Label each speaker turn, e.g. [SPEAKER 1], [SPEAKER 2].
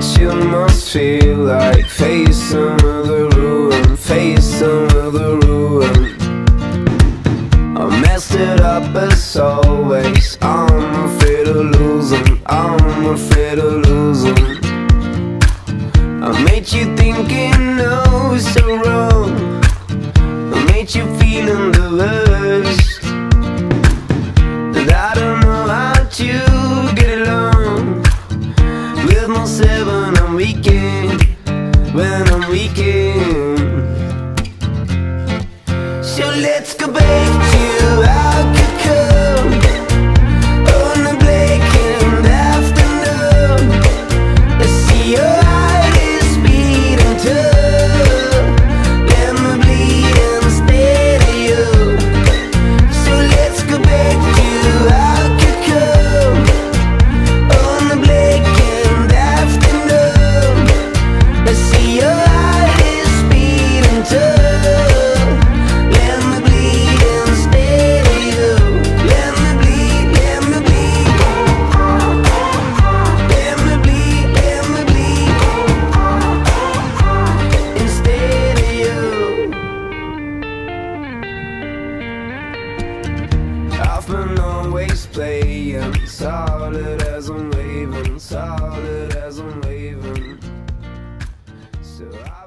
[SPEAKER 1] just feel like facing the ruin, facing the ruin. I messed it up as always. I'm afraid of losing. I'm afraid of losing. I made you thinking no, it's so wrong. I made you feeling the worst. When I'm weekend. So let's go Been always playing solid as I'm waving, solid as I'm waving. So I